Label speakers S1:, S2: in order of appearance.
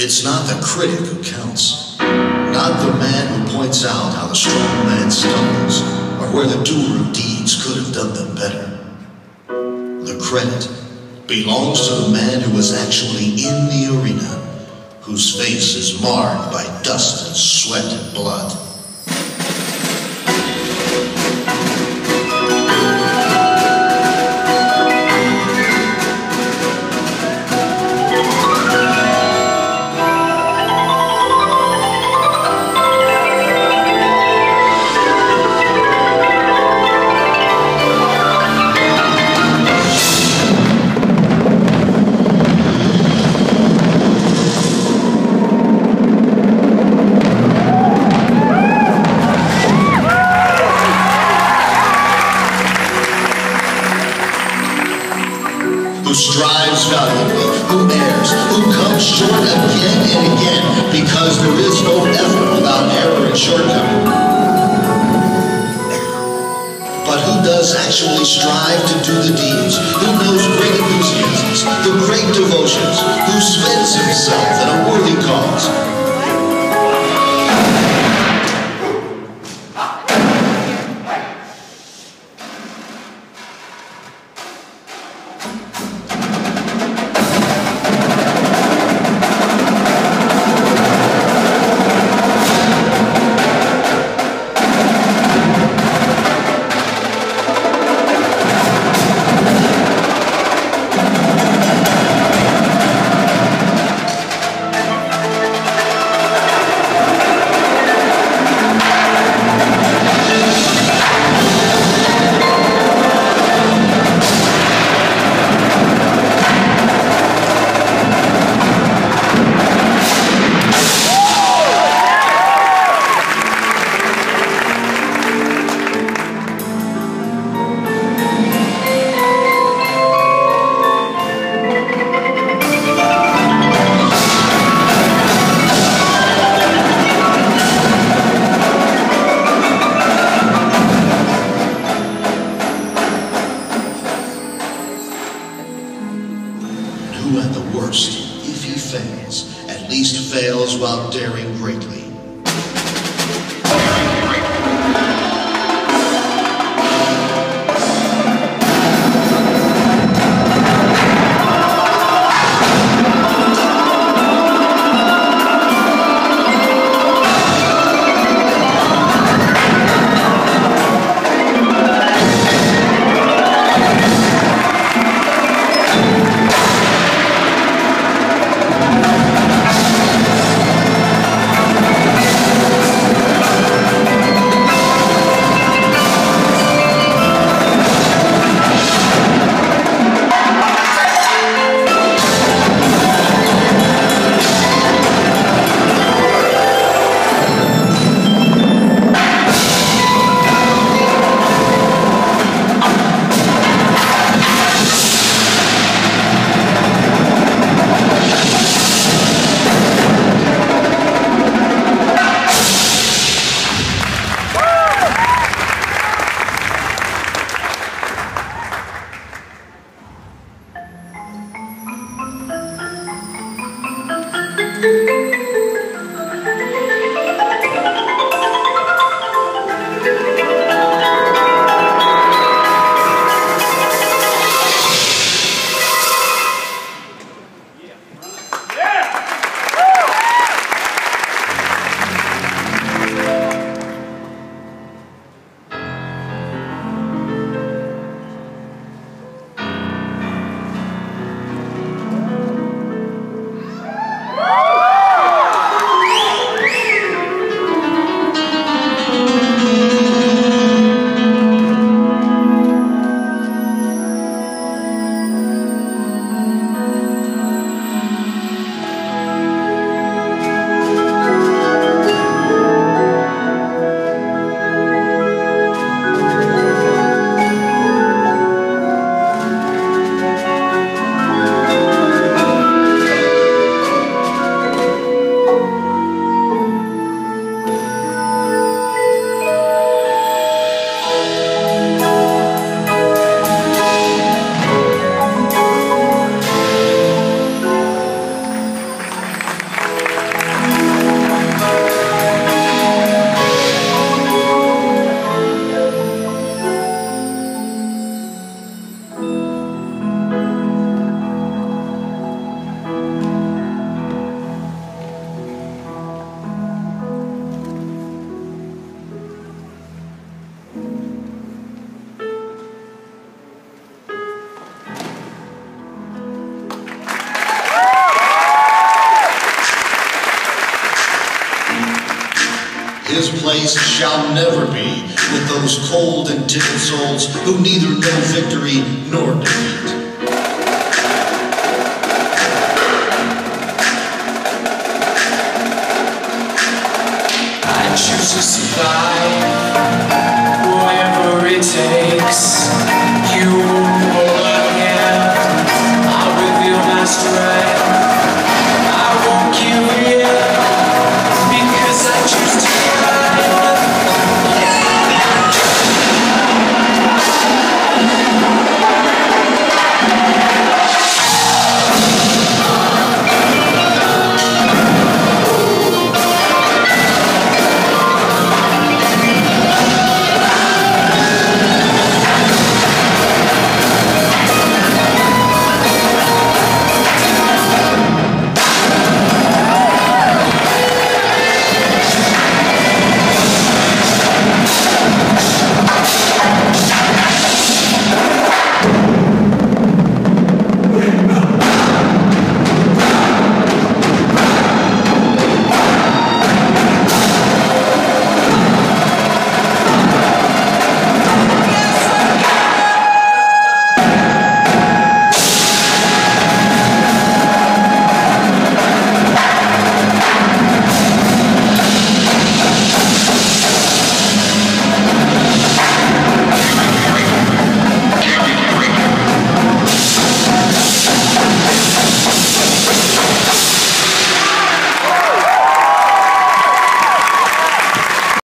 S1: It's not the critic who counts, not the man who points out how the strong man stumbles, or where the doer of deeds could have done them better. The credit belongs to the man who was actually in the arena, whose face is marred by dust and sweat and blood. Who strives valiantly, who errs, who comes short again and again, because there is no effort without error and shortcoming. But who does actually strive to do the deeds, who knows great enthusiasms, the great devotions, who spends himself in a worthy cause, he fails, at least fails while daring greatly. His place shall never be with those cold and timid souls who neither know victory nor defeat.